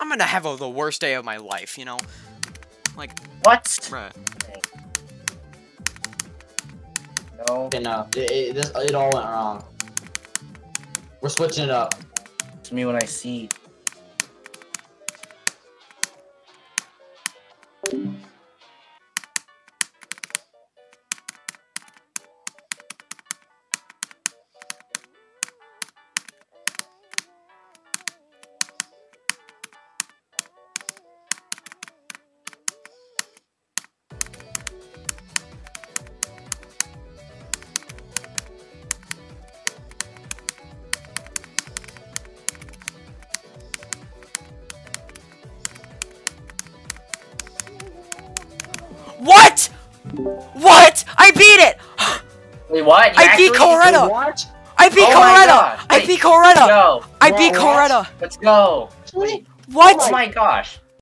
I'm gonna have a, the worst day of my life, you know? Like, What? bruh. No. Okay, no, uh, it, it, this, it all went wrong. We're switching it up. It's me when I see. What? What? I beat it! Wait, what? You I beat actually- Kowareta! What? I beat Oh my Kowareta! I beat Kowareta! Go. I beat what? Kowareta! Let's go. Wait, What? Oh my gosh.